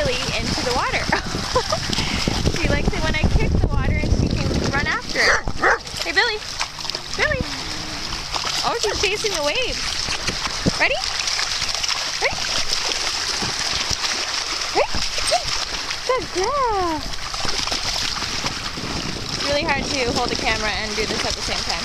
Billy into the water. she likes it when I kick the water and she can run after it. Hey Billy, Billy. Oh, she's chasing the waves. Ready? Ready? Ready? Good girl. It's really hard to hold the camera and do this at the same time.